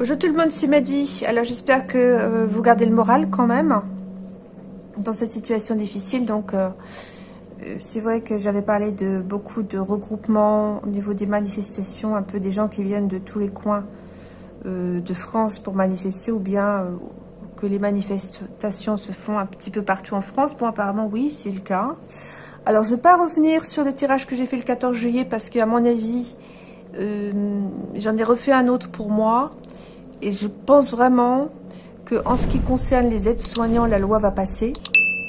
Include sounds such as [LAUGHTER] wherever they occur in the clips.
Bonjour tout le monde, c'est Madi. Alors j'espère que euh, vous gardez le moral quand même dans cette situation difficile. Donc euh, euh, c'est vrai que j'avais parlé de beaucoup de regroupements au niveau des manifestations, un peu des gens qui viennent de tous les coins de France pour manifester ou bien que les manifestations se font un petit peu partout en France. Bon apparemment oui, c'est le cas. Alors je ne vais pas revenir sur le tirage que j'ai fait le 14 juillet parce qu'à mon avis, j'en ai refait un autre pour moi. Et je pense vraiment que en ce qui concerne les aides-soignants, la loi va passer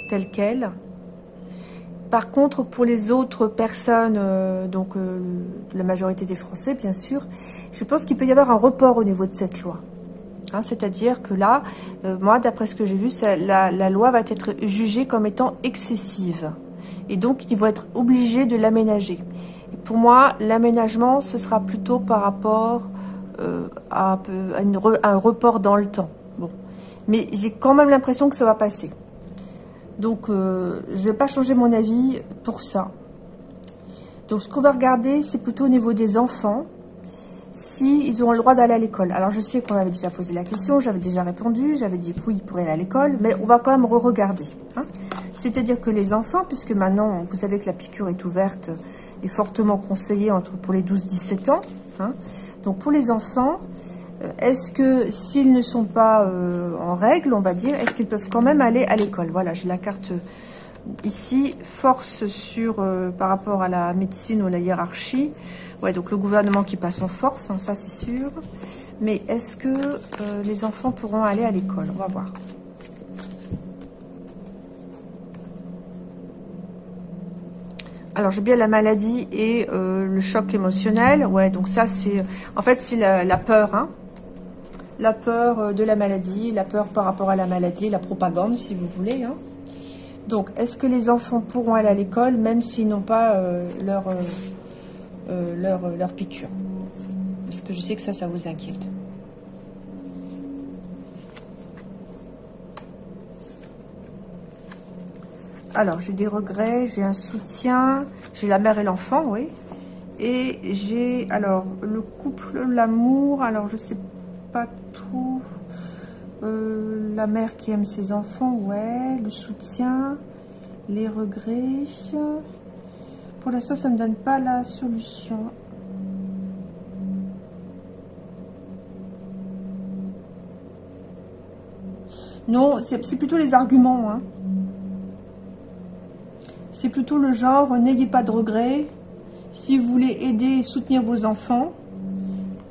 telle qu'elle. Par contre, pour les autres personnes, euh, donc euh, la majorité des Français, bien sûr, je pense qu'il peut y avoir un report au niveau de cette loi. Hein, c'est-à-dire que là, euh, moi, d'après ce que j'ai vu, la, la, loi va être jugée comme étant excessive. Et donc, ils vont être obligés de l'aménager. Pour moi, l'aménagement, ce sera plutôt par rapport euh, à, un report dans le temps. Bon. Mais j'ai quand même l'impression que ça va passer. Donc, euh, je ne vais pas changer mon avis pour ça. Donc, ce qu'on va regarder, c'est plutôt au niveau des enfants, s'ils ils auront le droit d'aller à l'école. Alors, je sais qu'on avait déjà posé la question, j'avais déjà répondu, j'avais dit que oui, ils pourraient aller à l'école, mais on va quand même re-regarder. Hein. C'est-à-dire que les enfants, puisque maintenant, vous savez que la piqûre est ouverte et fortement conseillée entre, pour les 12-17 ans, hein, donc pour les enfants, euh, est-ce que s'ils ne sont pas euh, en règle, on va dire, est-ce qu'ils peuvent quand même aller à l'école? Voilà, j'ai la carte ici, force sur par rapport à la médecine ou la hiérarchie. Ouais, donc le gouvernement qui passe en force, hein, ça c'est sûr. Mais est-ce que euh, les enfants pourront aller à l'école? On va voir. Alors, j'ai bien la maladie et euh, le choc émotionnel. Ouais, donc ça, c'est... En fait, c'est la, peur, hein. La peur euh, de la maladie, la peur par rapport à la maladie, la propagande, si vous voulez. Hein. Donc, est-ce que les enfants pourront aller à l'école, même s'ils n'ont pas euh, leur, leur, leur piqûre? Parce que je sais que ça, ça vous inquiète. Alors, j'ai des regrets, j'ai un soutien, j'ai la mère et l'enfant, oui. Et j'ai, alors, le couple, l'amour, alors je sais pas trop. Euh, la mère qui aime ses enfants, ouais. Le soutien, les regrets. Pour l'instant, ça ne me donne pas la solution. Non, c'est plutôt les arguments, hein. C'est plutôt le genre, n'ayez pas de regrets. Si vous voulez aider et soutenir vos enfants,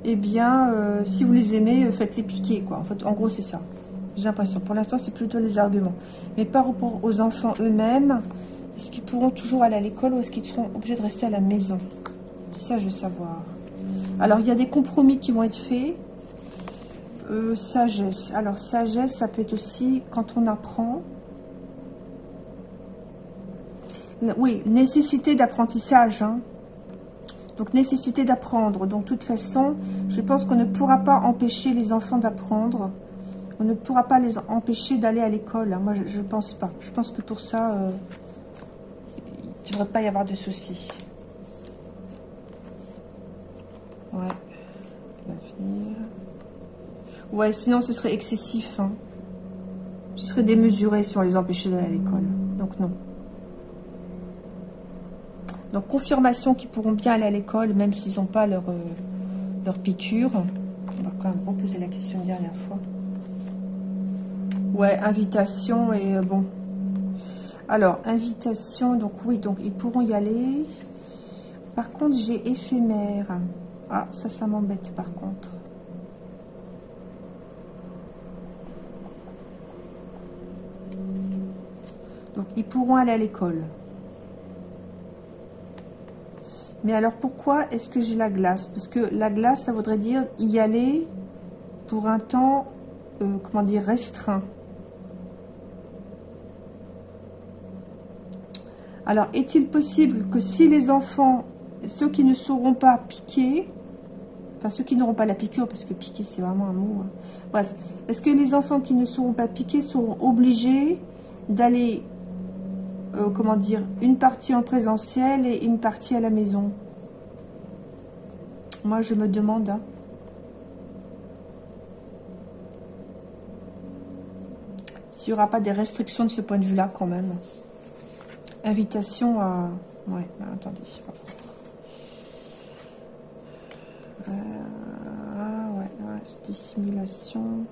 eh bien, euh, si vous les aimez, euh, faites-les piquer. Quoi. En, fait, en gros, c'est ça. J'ai l'impression. Pour l'instant, c'est plutôt les arguments. Mais par rapport aux enfants eux-mêmes, est-ce qu'ils pourront toujours aller à l'école ou est-ce qu'ils seront obligés de rester à la maison? Ça, je veux savoir. Alors, il y a des compromis qui vont être faits. Euh, sagesse. Alors, sagesse, ça peut être aussi quand on apprend oui, nécessité d'apprentissage. Hein. Donc, nécessité d'apprendre. Donc, de toute façon, je pense qu'on ne pourra pas empêcher les enfants d'apprendre. On ne pourra pas les empêcher d'aller à l'école. Hein. Moi, je ne pense pas. Je pense que pour ça, euh, il ne devrait pas y avoir de soucis. Ouais. L'avenir. Ouais, sinon, ce serait excessif. Hein. Ce serait démesuré si on les empêchait d'aller à l'école. Donc, non. Donc, confirmation qu'ils pourront bien aller à l'école, même s'ils n'ont pas leur, euh, leur piqûre. On va quand même reposer la question dernière fois. Ouais, invitation et euh, bon. Alors, invitation, donc oui, donc ils pourront y aller. Par contre, j'ai éphémère. Ah, ça, ça m'embête par contre. Donc, ils pourront aller à l'école. Mais alors pourquoi est-ce que j'ai la glace? Parce que la glace, ça voudrait dire y aller pour un temps, euh, comment dire, restreint. Alors, est-il possible que si les enfants, ceux qui ne seront pas piqués, enfin ceux qui n'auront pas la piqûre, parce que piquer c'est vraiment un mot, hein. bref, est-ce que les enfants qui ne seront pas piqués seront obligés d'aller euh, comment dire, une partie en présentiel et une partie à la maison. Moi, je me demande. Hein. S'il n'y aura pas des restrictions de ce point de vue-là, quand même. Invitation à... Ouais, attendez. Euh, ah, ouais, dissimulation.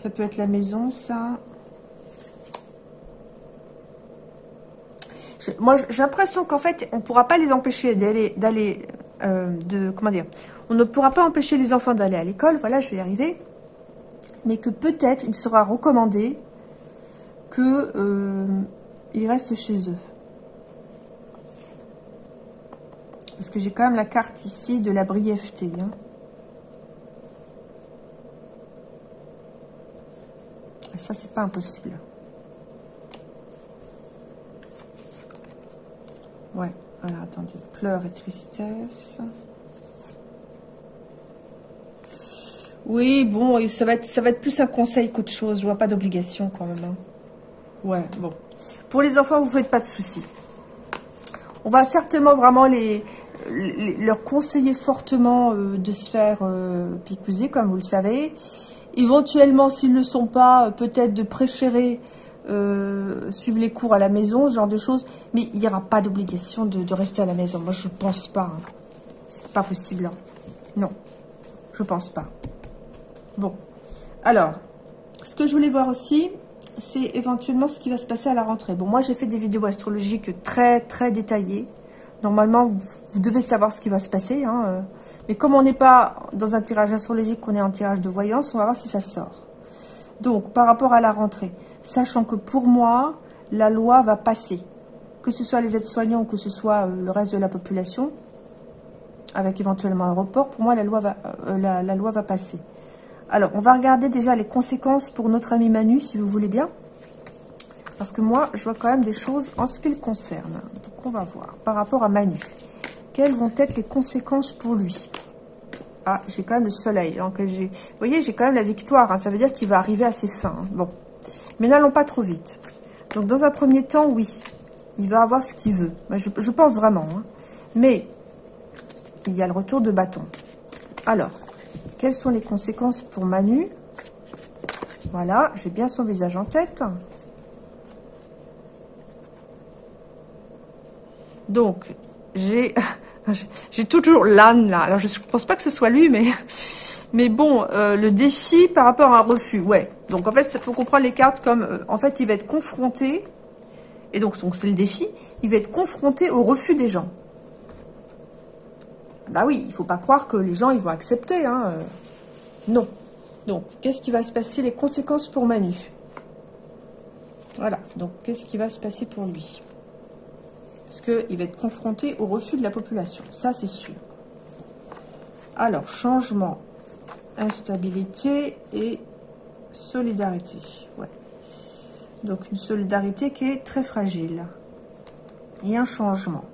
Ça peut être la maison, ça. Moi, j'ai l'impression qu'en fait, on ne pourra pas les empêcher d'aller, d'aller, euh, de, comment dire, on ne pourra pas empêcher les enfants d'aller à l'école, voilà, je vais y arriver, mais que peut-être il sera recommandé qu'ils euh, restent chez eux. Parce que j'ai quand même la carte ici de la brièveté. Hein. Ça, c'est pas impossible. Ouais, voilà, attendez, pleurs et tristesse. Oui, bon, ça va être, ça va être plus un conseil qu'autre chose. Je vois pas d'obligation quand même. Hein. Ouais, bon. Pour les enfants, vous ne faites pas de soucis. On va certainement vraiment les, leur conseiller fortement euh, de se faire euh, picouser, comme vous le savez. Éventuellement, s'ils ne le sont pas, euh, peut-être de préférer euh, suivre les cours à la maison, ce genre de choses. Mais il n'y aura pas d'obligation de, rester à la maison. Moi, je ne pense pas. Hein. C'est pas possible. Hein. Non, je pense pas. Bon. Alors, ce que je voulais voir aussi, c'est éventuellement ce qui va se passer à la rentrée. Bon, moi, j'ai fait des vidéos astrologiques très, très détaillées. Normalement, vous, devez savoir ce qui va se passer. Hein. Mais comme on n'est pas dans un tirage astrologique, qu'on est en tirage de voyance, on va voir si ça sort. Donc, par rapport à la rentrée, sachant que pour moi, la loi va passer. Que ce soit les aides-soignants ou que ce soit euh, le reste de la population, avec éventuellement un report, pour moi, la loi va, euh, la, loi va passer. Alors, on va regarder déjà les conséquences pour notre ami Manu, si vous voulez bien. Parce que moi, je vois quand même des choses en ce qui le concerne. Donc, on va voir. Par rapport à Manu, quelles vont être les conséquences pour lui? Ah, j'ai quand même le soleil. Donc, vous voyez, j'ai quand même la victoire. Hein. Ça veut dire qu'il va arriver à ses fins. Hein. Bon. Mais n'allons pas trop vite. Donc, dans un premier temps, oui. Il va avoir ce qu'il veut. Je, pense vraiment. Hein. Mais, il y a le retour de bâton. Alors, quelles sont les conséquences pour Manu? Voilà, j'ai bien son visage en tête. Donc, j'ai J'ai toujours l'âne là. Alors je ne pense pas que ce soit lui, mais [LAUGHS] mais bon, euh, le défi par rapport à un refus, ouais. Donc en fait, il faut comprendre les cartes comme, euh, en fait, il va être confronté, et donc c'est le défi, il va être confronté au refus des gens. Bah oui, il faut pas croire que les gens, ils vont accepter, hein. Euh. non. Donc, qu'est-ce qui va se passer Les conséquences pour Manu? Voilà, donc qu'est-ce qui va se passer pour lui? Parce qu'il va être confronté au refus de la population? Ça, c'est sûr. Alors, changement, instabilité et solidarité. Donc, une solidarité qui est très fragile. Et un changement.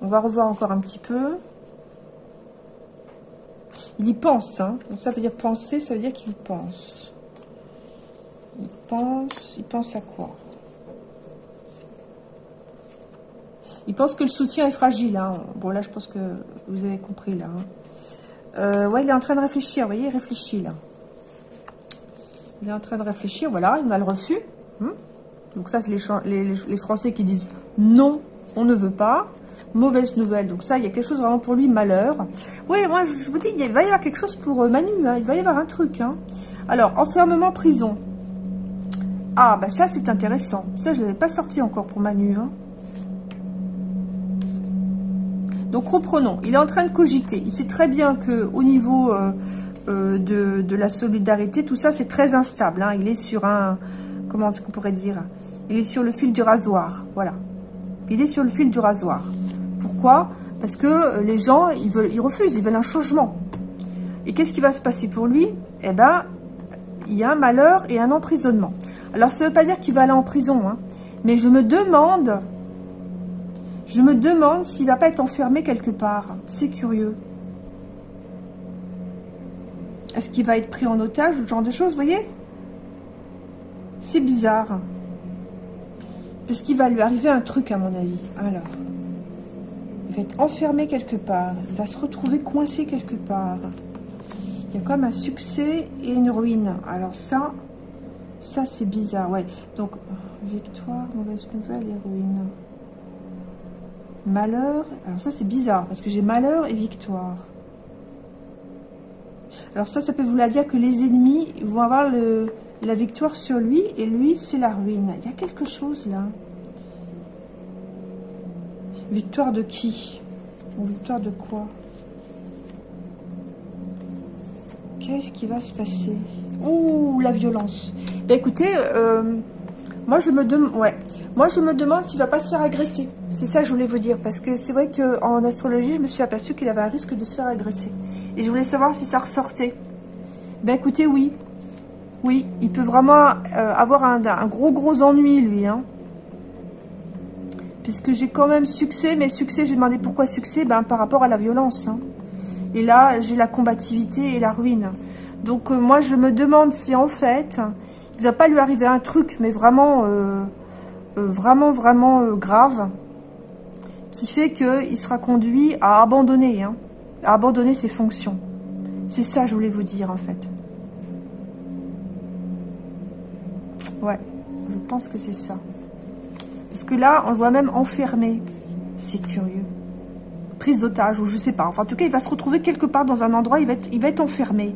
On va revoir encore un petit peu. Il y pense, hein. Donc, ça veut dire penser, ça veut dire qu'il pense. Il pense, il pense à quoi? Il pense que le soutien est fragile. Hein. Bon, là, je pense que vous avez compris, là. Hein. Euh, ouais, il est en train de réfléchir. Vous voyez, il réfléchit, là. Il est en train de réfléchir. Voilà, il a le refus. Hein. Donc ça, c'est les, Français qui disent non, on ne veut pas. Mauvaise nouvelle. Donc ça, il y a quelque chose vraiment pour lui, malheur. Oui, moi, je vous dis, il va y avoir quelque chose pour euh, Manu. Il va y avoir un truc. Alors, enfermement, prison. Ah, bah ça, c'est intéressant. Ça, je ne l'avais pas sorti encore pour Manu. Donc reprenons, il est en train de cogiter. Il sait très bien qu'au niveau euh, euh, de, la solidarité, tout ça c'est très instable. Hein. Il est sur un, comment est-ce qu'on pourrait dire? Il est sur le fil du rasoir, voilà. Il est sur le fil du rasoir. Pourquoi? Parce que euh, les gens, ils, refusent, ils veulent un changement. Et qu'est-ce qui va se passer pour lui? Eh bien, il y a un malheur et un emprisonnement. Alors, ça ne veut pas dire qu'il va aller en prison, hein. mais je me demande je me demande s'il va pas être enfermé quelque part. C'est curieux. Est-ce qu'il va être pris en otage ou ce genre de choses, voyez? C'est bizarre. Parce qu'il va lui arriver un truc, à mon avis. Alors, il va être enfermé quelque part. Il va se retrouver coincé quelque part. Il y a comme un succès et une ruine. Alors ça, Ça, c'est bizarre, ouais. Donc, victoire, mauvaise nouvelle et ruine. Malheur. Alors ça, c'est bizarre, parce que j'ai malheur et victoire. Alors ça, ça peut vouloir dire que les ennemis vont avoir la victoire sur lui, et lui, c'est la ruine. Il y a quelque chose là. Victoire de qui? Victoire de quoi? Qu'est-ce qui va se passer? Ouh, la violence. Ben écoutez, euh, moi je me demande, ouais, moi s'il va pas se faire agresser. C'est ça que je voulais vous dire, parce que c'est vrai qu'en astrologie, je me suis aperçu qu'il avait un risque de se faire agresser. Et je voulais savoir si ça ressortait. Ben écoutez, oui, oui, il peut vraiment euh, avoir un, gros gros ennui lui, hein. Puisque j'ai quand même succès, mais succès, j'ai demandé pourquoi succès, ben par rapport à la violence. Hein. Et là, j'ai la combativité et la ruine. Donc euh, moi, je me demande si en fait, il va pas lui arriver un truc, mais vraiment, euh, euh, vraiment, vraiment grave, qui fait qu'il sera conduit à abandonner, hein, à abandonner ses fonctions. C'est ça, je voulais vous dire, en fait. Ouais, je pense que c'est ça. Parce que là, on le voit même enfermé. C'est curieux prise d'otage, ou je sais pas. Enfin, en tout cas, il va se retrouver quelque part dans un endroit, il va être, il va être enfermé.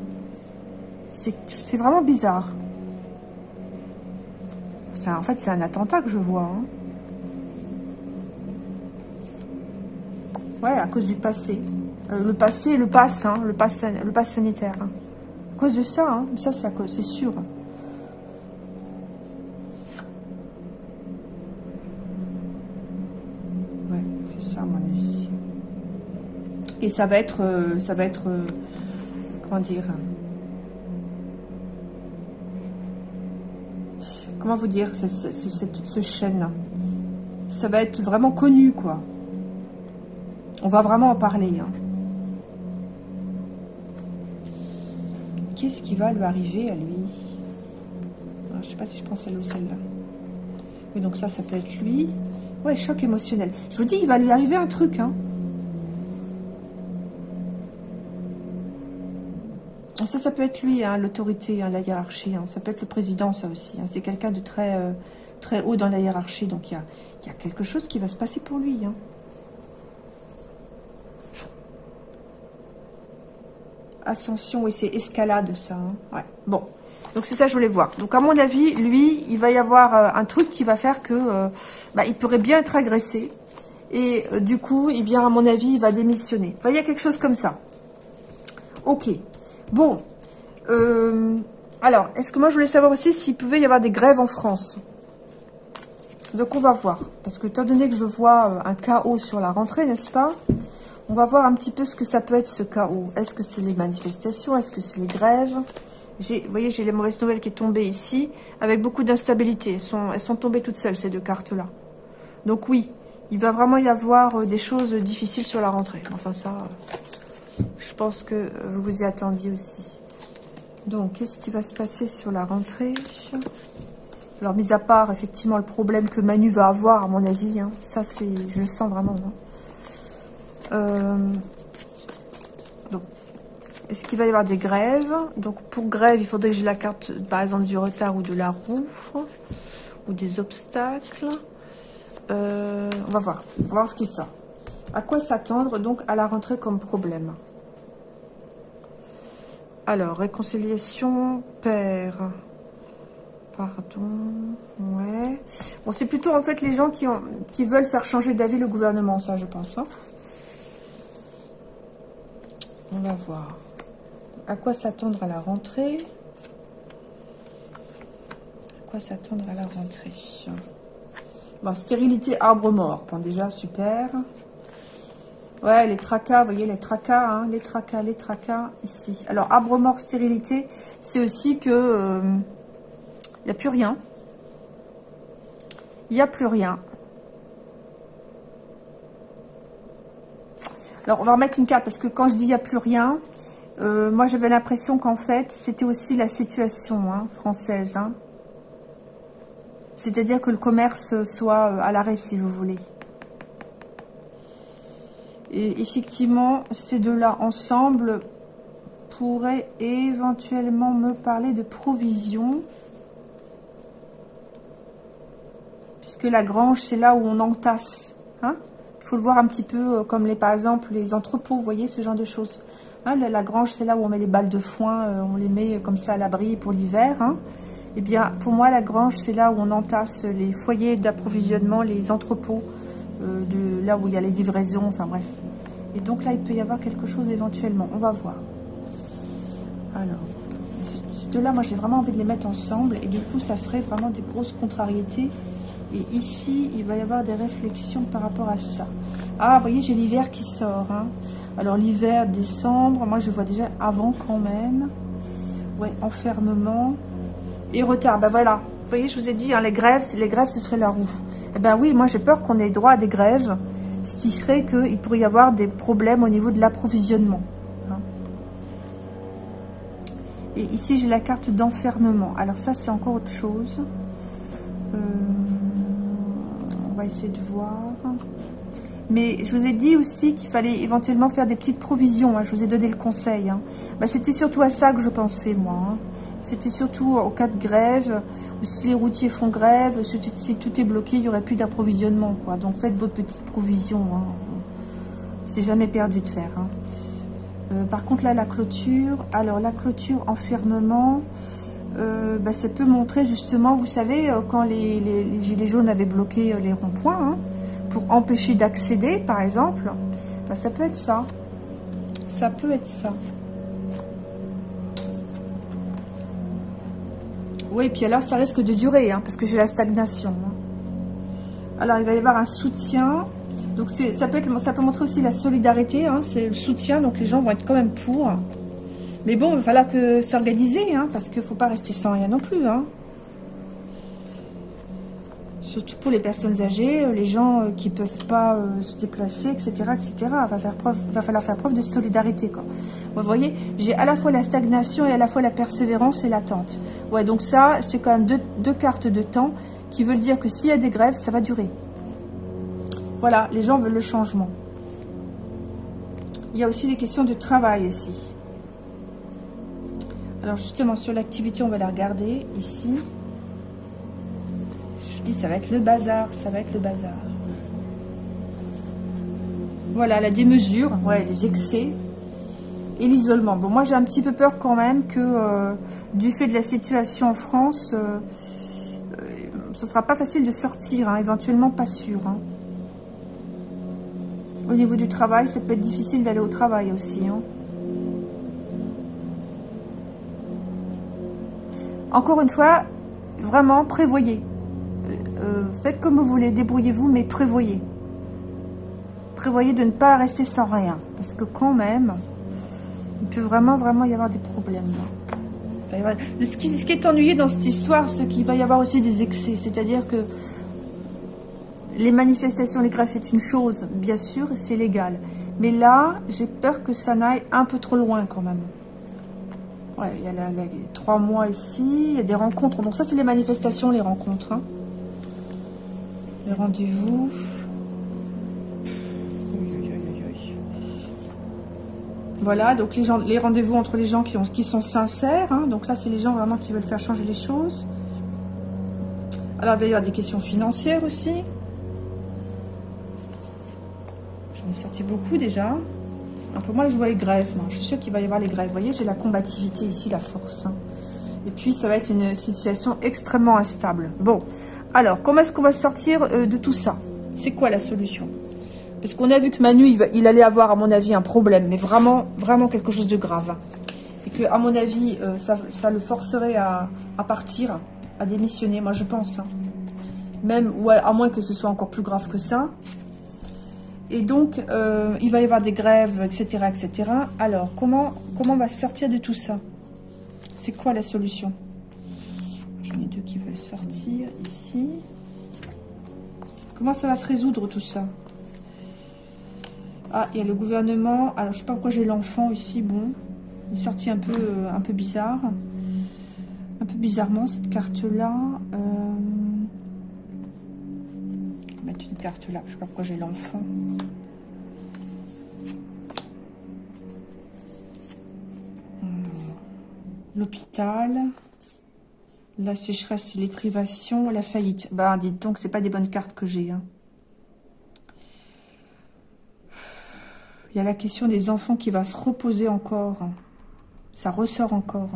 C'est vraiment bizarre. Ça, en fait, c'est un attentat que je vois. Hein. Ouais, à cause du passé. Euh, le passé, le pass, hein, le pass, le pass sanitaire. Hein. À cause de ça, ça c'est sûr. Et ça va être, euh, ça va être, euh, comment dire, comment vous dire, ce, ce, chaîne ça va être vraiment connu, quoi. On va vraiment en parler. Hein. Qu'est-ce qui va lui arriver à lui? Ah, Je sais pas si je prends celle ou celle-là. Oui, donc ça, ça peut être lui. Ouais, choc émotionnel. Je vous dis, il va lui arriver un truc, hein. Ça, ça peut être lui, hein, l'autorité, hein, la hiérarchie. Hein. Ça peut être le président, ça aussi. C'est quelqu'un de très, euh, très haut dans la hiérarchie. Donc, il y a, quelque chose qui va se passer pour lui. Ascension, oui, c'est escalade, ça. Ouais, bon. Donc, c'est ça que je voulais voir. Donc, à mon avis, lui, il va y avoir euh, un truc qui va faire que euh, bah, pourrait bien être agressé. Et du coup, eh bien, à mon avis, il va démissionner. Il y a quelque chose comme ça. Ok. Bon, euh, alors, est-ce que moi je voulais savoir aussi s'il pouvait y avoir des grèves en France? Donc on va voir, parce que étant donné que je vois euh, un chaos sur la rentrée, n'est-ce pas? On va voir un petit peu ce que ça peut être ce chaos. Est-ce que c'est les manifestations? Est-ce que c'est les grèves? Vous voyez, j'ai les mauvaises nouvelles qui est tombée ici, avec beaucoup d'instabilité. Elles sont, elles sont tombées toutes seules, ces deux cartes-là. Donc oui, il va vraiment y avoir euh, des choses difficiles sur la rentrée. Enfin ça, je pense que vous vous y attendiez aussi. Donc, qu'est-ce qui va se passer sur la rentrée Alors, mis à part, effectivement, le problème que Manu va avoir, à mon avis, hein, ça, c'est, je le sens vraiment. Hein. Euh, est-ce qu'il va y avoir des grèves? Donc, pour grève, il faudrait que j'ai la carte, par exemple, du retard ou de la roue, ou des obstacles. Euh, on va voir, on va voir ce qui sort. À quoi s'attendre donc à la rentrée comme problème? Alors, réconciliation, père. Pardon, ouais. Bon, c'est plutôt en fait les gens qui, veulent faire changer d'avis le gouvernement, ça je pense. Hein. On va voir. À quoi s'attendre à la rentrée? À quoi s'attendre à la rentrée? Bon, stérilité, arbre mort. Bon, déjà, super. Ouais, les tracas, vous voyez, les tracas, hein, les tracas, les tracas, ici. Alors, arbre mort, stérilité, c'est aussi que il euh, n'y a plus rien. Il n'y a plus rien. Alors, on va remettre une carte, parce que quand je dis il n'y a plus rien, euh, moi, j'avais l'impression qu'en fait, c'était aussi la situation hein, française. Hein. C'est-à-dire que le commerce soit à l'arrêt, si vous voulez. Et effectivement, ces deux-là ensemble pourraient éventuellement me parler de provision. Parce que la grange, c'est là où on entasse. Hein Il faut le voir un petit peu euh, comme, les, par exemple, les entrepôts, vous voyez, ce genre de choses. Hein, la, grange, c'est là où on met les balles de foin, euh, on les met comme ça à l'abri pour l'hiver. Hein eh bien, pour moi, la grange, c'est là où on entasse les foyers d'approvisionnement, les entrepôts, euh, de là où il y a les livraisons, enfin bref. Et donc là, il peut y avoir quelque chose éventuellement. On va voir. Alors, ces deux-là, moi, j'ai vraiment envie de les mettre ensemble. Et du coup, ça ferait vraiment des grosses contrariétés. Et ici, il va y avoir des réflexions par rapport à ça. Ah, vous voyez, j'ai l'hiver qui sort. Hein. Alors, l'hiver, décembre, moi, je vois déjà avant quand même. Ouais, enfermement et retard. Ben voilà, voyez, je vous ai dit, hein, les grèves, les grèves, ce serait la roue. Eh ben oui, moi j'ai peur qu'on ait droit à des grèves, ce qui serait qu'il pourrait y avoir des problèmes au niveau de l'approvisionnement. Hein. Et ici, j'ai la carte d'enfermement. Alors ça, c'est encore autre chose. Euh, on va essayer de voir. Mais je vous ai dit aussi qu'il fallait éventuellement faire des petites provisions. Hein. Je vous ai donné le conseil. Ben, C'était surtout à ça que je pensais, moi. C'était surtout au cas de grève, ou si les routiers font grève, si tout est bloqué, il n'y aurait plus d'approvisionnement. Donc faites votre petite provision. Hein. C'est jamais perdu de faire. Hein. Euh, par contre là, la clôture, alors la clôture enfermement, euh, bah, ça peut montrer justement, vous savez, euh, quand les, gilets jaunes avaient bloqué les ronds-points, hein, pour empêcher d'accéder par exemple, bah, ça peut être ça. Ça peut être ça. Oui, puis alors ça risque de durer, hein, parce que j'ai la stagnation. Hein. Alors il va y avoir un soutien. Donc ça peut, montrer aussi la solidarité, hein, c'est le soutien, donc les gens vont être quand même pour. Mais bon, il va falloir que s'organiser, hein, parce qu'il ne faut pas rester sans rien non plus. Hein surtout pour les personnes âgées, euh, les gens euh, qui ne peuvent pas euh, se déplacer, etc. etc. Va, faire preuve, va falloir faire preuve de solidarité. Quoi. Vous voyez, j'ai à la fois la stagnation et à la fois la persévérance et l'attente. Ouais, donc ça, c'est quand même deux, deux, cartes de temps qui veulent dire que s'il y a des grèves, ça va durer. Voilà, les gens veulent le changement. Il y a aussi des questions de travail ici. Alors justement, sur l'activité, on va la regarder ici dis, ça va être le bazar, ça va être le bazar. Voilà, la démesure, ouais, les excès et l'isolement. Bon, moi, j'ai un petit peu peur quand même que, euh, du fait de la situation en France, euh, euh, ce ne sera pas facile de sortir, hein, éventuellement pas sûr. Hein. Au niveau du travail, ça peut être difficile d'aller au travail aussi. Hein. Encore une fois, vraiment, prévoyez. Euh, faites comme vous voulez, débrouillez-vous, mais prévoyez. Prévoyez de ne pas rester sans rien. Parce que quand même, il peut vraiment, vraiment y avoir des problèmes. Ce qui, est ennuyé dans cette histoire, c'est qu'il va y avoir aussi des excès. C'est-à-dire que les manifestations, les grèves, c'est une chose, bien sûr, c'est légal. Mais là, j'ai peur que ça n'aille un peu trop loin quand même. Il y a les trois mois ici, il y a des rencontres. Donc ça, c'est les manifestations, les rencontres. Hein les rendez-vous. Voilà, donc les, rendez-vous entre les gens qui, sont sincères. Hein. donc là, c'est les gens vraiment qui veulent faire changer les choses. Alors, avoir des questions financières aussi. J'en ai sorti beaucoup déjà. Peu moins, je vois les grèves. je suis sûre qu'il va y avoir les grèves. Vous voyez, j'ai la combativité ici, la force. Hein. Et puis, ça va être une situation extrêmement instable. Bon, alors, comment est-ce qu'on va sortir euh, de tout ça? C'est quoi la solution? Parce qu'on a vu que Manu, il, allait avoir, à mon avis, un problème, mais vraiment, vraiment quelque chose de grave. Et que, à mon avis, euh, ça, le forcerait à, partir, à démissionner, moi je pense. Hein. Même, ou à, moins que ce soit encore plus grave que ça. Et donc, euh, il va y avoir des grèves, etc., etc. Alors, comment, comment on va sortir de tout ça? C'est quoi la solution? Qui veulent sortir ici. Comment ça va se résoudre tout ça? Ah, il y a le gouvernement. Alors, je sais pas pourquoi j'ai l'enfant ici. Bon, il est sorti un peu, euh, un peu bizarre. Un peu bizarrement, cette carte-là. Euh... mettre une carte là. Je sais pas pourquoi j'ai l'enfant. L'hôpital. La sécheresse, les privations, la faillite. Bah, dites donc, c'est pas des bonnes cartes que j'ai. Hein. Il y a la question des enfants qui va se reposer encore. Ça ressort encore.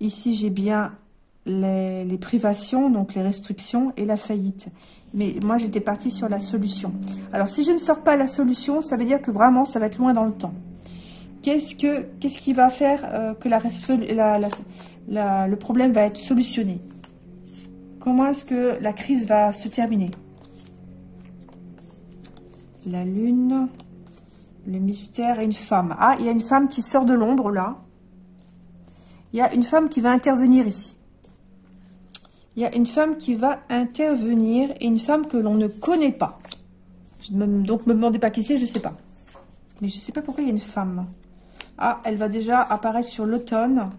Ici, j'ai bien les, privations, donc les restrictions et la faillite. Mais moi, j'étais partie sur la solution. Alors, si je ne sors pas la solution, ça veut dire que vraiment, ça va être loin dans le temps. Qu'est-ce que qu'est-ce qui va faire euh, que le problème va être solutionné? Comment est-ce que la crise va se terminer? La lune, le mystère et une femme. Ah, il y a une femme qui sort de l'ombre, là. Il y a une femme qui va intervenir ici. Il y a une femme qui va intervenir et une femme que l'on ne connaît pas. donc, me demandez pas qui c'est, je ne sais pas. Mais je ne sais pas pourquoi il y a une femme. Ah, elle va déjà apparaître sur l'automne.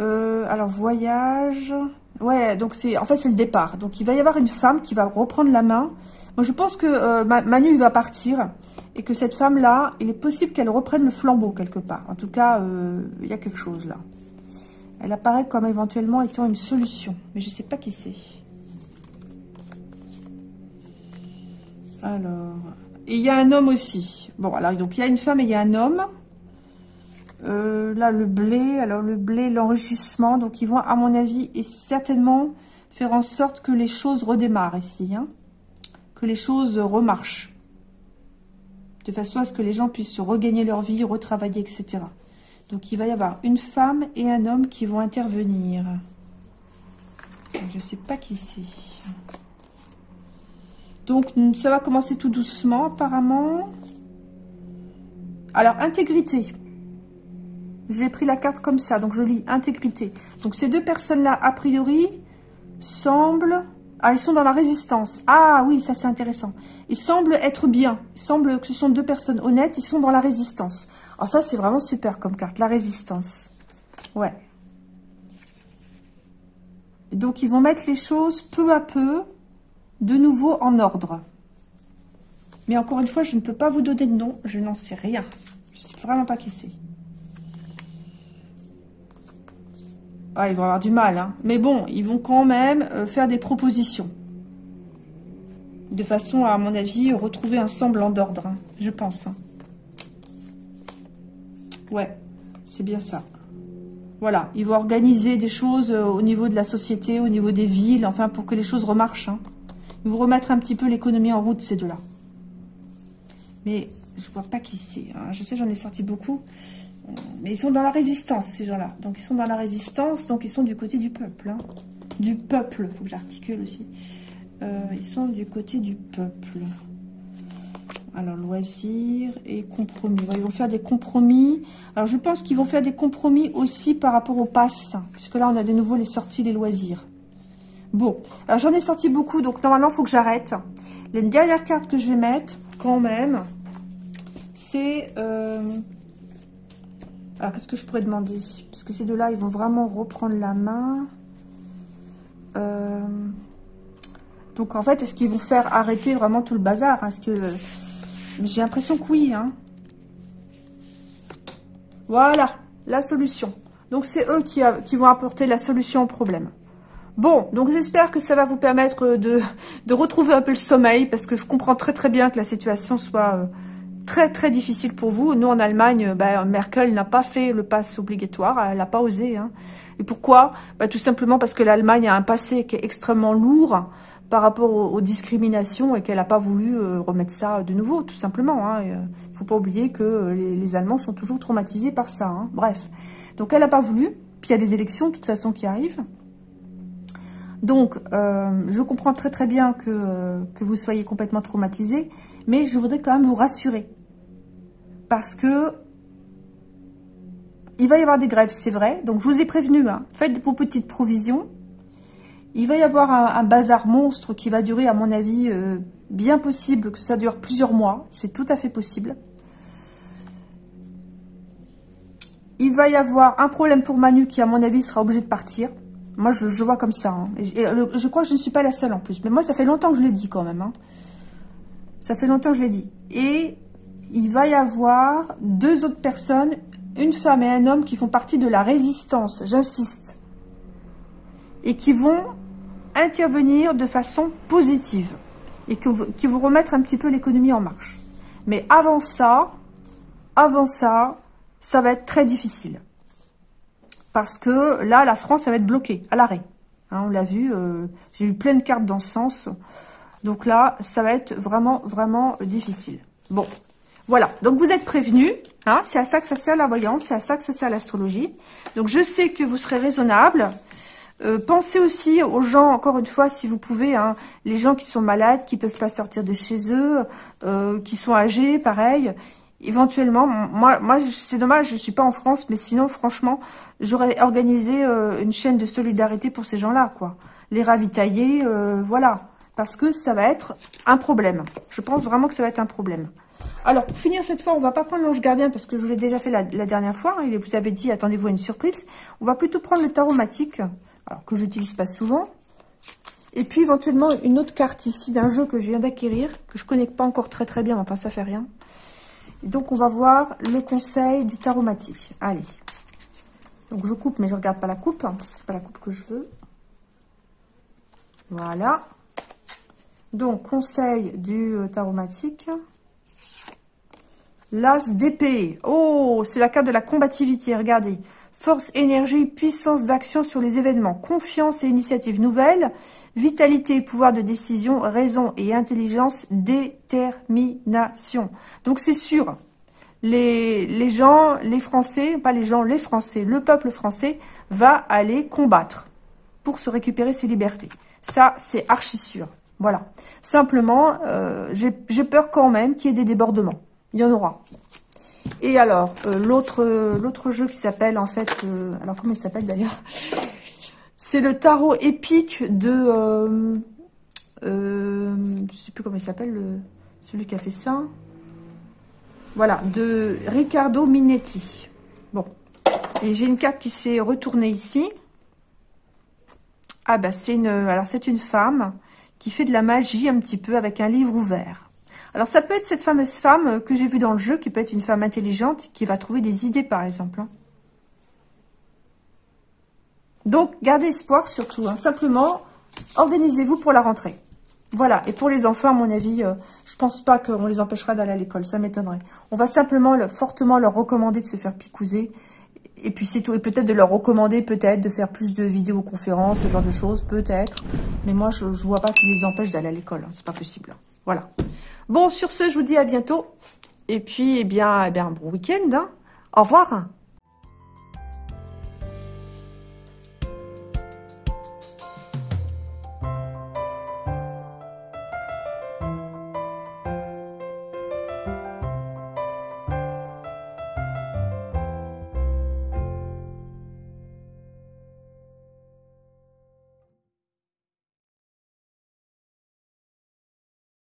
Euh, alors, voyage. Ouais, donc c'est en fait, c'est le départ. Donc, il va y avoir une femme qui va reprendre la main. Moi, je pense que euh, Manu va partir et que cette femme-là, il est possible qu'elle reprenne le flambeau quelque part. En tout cas, euh, il y a quelque chose là. Elle apparaît comme éventuellement étant une solution. Mais je ne sais pas qui c'est. Alors... Et il y a un homme aussi. Bon, alors, donc, il y a une femme et il y a un homme. Euh, là, le blé. Alors, le blé, l'enrichissement. Donc, ils vont, à mon avis, et certainement faire en sorte que les choses redémarrent ici. Hein. que les choses remarchent. De façon à ce que les gens puissent regagner leur vie, retravailler, etc. Donc, il va y avoir une femme et un homme qui vont intervenir. Je ne sais pas qui c'est. Donc, ça va commencer tout doucement, apparemment. Alors, intégrité. J'ai pris la carte comme ça, donc je lis intégrité. Donc, ces deux personnes-là, a priori, semblent... Ah, ils sont dans la résistance. Ah oui, ça c'est intéressant. Ils semblent être bien. Il semble que ce sont deux personnes honnêtes. Ils sont dans la résistance. Alors ça, c'est vraiment super comme carte, la résistance. Ouais. Donc, ils vont mettre les choses peu à peu, de nouveau en ordre. Mais encore une fois, je ne peux pas vous donner de nom. Je n'en sais rien. Je ne sais vraiment pas qui c'est. Ah, ils vont avoir du mal. Hein. Mais bon, ils vont quand même euh, faire des propositions. De façon à, à mon avis, retrouver un semblant d'ordre. Hein, je pense. Hein. Ouais, c'est bien ça. Voilà, ils vont organiser des choses euh, au niveau de la société, au niveau des villes, enfin pour que les choses remarchent. Vont remettre un petit peu l'économie en route, ces deux-là. Mais je vois pas qui c'est. Hein. Je sais, j'en ai sorti beaucoup. Mais ils sont dans la résistance, ces gens-là. Donc ils sont dans la résistance, donc ils sont du côté du peuple. Hein. Du peuple, faut que j'articule aussi. Euh, ils sont du côté du peuple. Alors, loisirs et compromis. Ils vont faire des compromis. Alors, je pense qu'ils vont faire des compromis aussi par rapport au pass. Puisque là, on a de nouveau les sorties, les loisirs. Bon, alors j'en ai sorti beaucoup, donc normalement, il faut que j'arrête. Les dernières cartes que je vais mettre, quand même, c'est... Euh, alors, qu'est-ce que je pourrais demander? Parce que ces deux-là, ils vont vraiment reprendre la main. Euh, donc, en fait, est-ce qu'ils vont faire arrêter vraiment tout le bazar? Est-ce que j'ai l'impression que oui. Hein. Voilà, la solution. Donc, c'est eux qui, vont apporter la solution au problème. Bon, donc j'espère que ça va vous permettre de, retrouver un peu le sommeil, parce que je comprends très très bien que la situation soit euh, très très difficile pour vous. Nous, en Allemagne, ben, Merkel n'a pas fait le pass obligatoire, elle n'a pas osé. Hein. Et pourquoi? Ben, Tout simplement parce que l'Allemagne a un passé qui est extrêmement lourd, par rapport aux, discriminations et qu'elle n'a pas voulu euh, remettre ça de nouveau, tout simplement. Il hein. ne euh, faut pas oublier que euh, les, Allemands sont toujours traumatisés par ça. Hein. Bref, donc elle n'a pas voulu. Puis il y a des élections de toute façon qui arrivent. Donc, je comprends très très bien que, vous soyez complètement traumatisés, mais je voudrais quand même vous rassurer. Parce que il va y avoir des grèves, c'est vrai. Donc, je vous ai prévenu, hein. faites vos petites provisions. Il va y avoir un, bazar monstre qui va durer, à mon avis, euh, bien possible que ça dure plusieurs mois. C'est tout à fait possible. Il va y avoir un problème pour Manu qui, à mon avis, sera obligé de partir. Moi, je, vois comme ça. Hein. Et, je crois que je ne suis pas la seule en plus. Mais moi, ça fait longtemps que je l'ai dit quand même. Hein. Ça fait longtemps que je l'ai dit. Et il va y avoir deux autres personnes une femme et un homme qui font partie de la résistance, j'insiste, et qui vont intervenir de façon positive et qui vont remettre un petit peu l'économie en marche. Mais avant ça, avant ça, ça va être très difficile. Parce que là, la France, ça va être bloquée, à l'arrêt. Hein, on l'a vu, euh, j'ai eu plein de cartes dans ce sens. Donc là, ça va être vraiment, vraiment difficile. Bon, voilà. Donc vous êtes prévenus. Hein, c'est à ça que ça sert la voyance, c'est à ça que ça sert l'astrologie. Donc je sais que vous serez raisonnable. Euh, pensez aussi aux gens, encore une fois, si vous pouvez, hein, les gens qui sont malades, qui peuvent pas sortir de chez eux, euh, qui sont âgés, pareil. Éventuellement, moi, moi c'est dommage, je suis pas en France, mais sinon, franchement, j'aurais organisé euh, une chaîne de solidarité pour ces gens-là, quoi. Les ravitailler, voilà. Parce que ça va être un problème. Je pense vraiment que ça va être un problème. Alors, pour finir cette fois, on va pas prendre l'ange gardien parce que je vous l'ai déjà fait la, dernière fois. Hein, vous avait dit, attendez-vous à une surprise. On va plutôt prendre le taromatique alors que j'utilise pas souvent. Et puis éventuellement une autre carte ici d'un jeu que je viens d'acquérir, que je connais pas encore très très bien, enfin ça fait rien. Donc on va voir le conseil du taromatique. Allez. Donc je coupe, mais je regarde pas la coupe. Hein. C'est pas la coupe que je veux. Voilà. Donc conseil du euh, taromatique. L'as d'épée. Oh, c'est la carte de la combativité, regardez. Force, énergie, puissance d'action sur les événements, confiance et initiative nouvelles, vitalité et pouvoir de décision, raison et intelligence, détermination. Donc c'est sûr, les, les gens, les Français, pas les gens, les Français, le peuple français va aller combattre pour se récupérer ses libertés. Ça, c'est archi sûr. Voilà. Simplement, euh, j'ai peur quand même qu'il y ait des débordements. Il y en aura. Et alors, euh, l'autre jeu qui s'appelle, en fait... Euh, alors, comment il s'appelle d'ailleurs? C'est le tarot épique de... Euh, je sais plus comment il s'appelle, celui qui a fait ça. Voilà, de Riccardo Minetti. Bon. Et j'ai une carte qui s'est retournée ici. Ah bah c'est une... Alors, c'est une femme qui fait de la magie un petit peu avec un livre ouvert. Alors, ça peut être cette fameuse femme que j'ai vue dans le jeu, qui peut être une femme intelligente, qui va trouver des idées, par exemple. Hein. Donc, gardez espoir surtout. Hein. Simplement, organisez-vous pour la rentrée. Voilà. Et pour les enfants, à mon avis, euh, je pense pas qu'on les empêchera d'aller à l'école. Ça m'étonnerait. On va simplement fortement leur recommander de se faire picouser. Et puis c'est tout. Et peut-être de leur recommander, peut-être, de faire plus de vidéoconférences, ce genre de choses, peut-être. Mais moi, je, ne vois pas qu'ils les empêche d'aller à l'école. Hein. C'est pas possible. Voilà. Bon, sur ce, je vous dis à bientôt. Et puis, eh bien, eh bien bon week-end. Hein. Au revoir.